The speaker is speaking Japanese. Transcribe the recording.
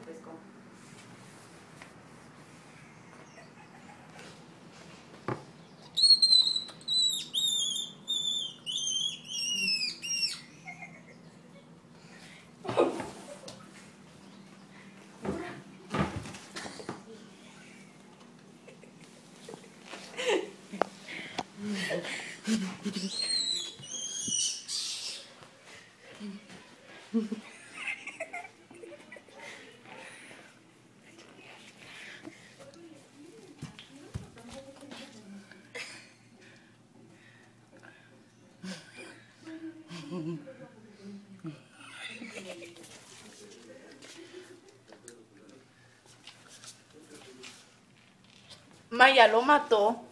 ことですか？うん。Maya lo mató.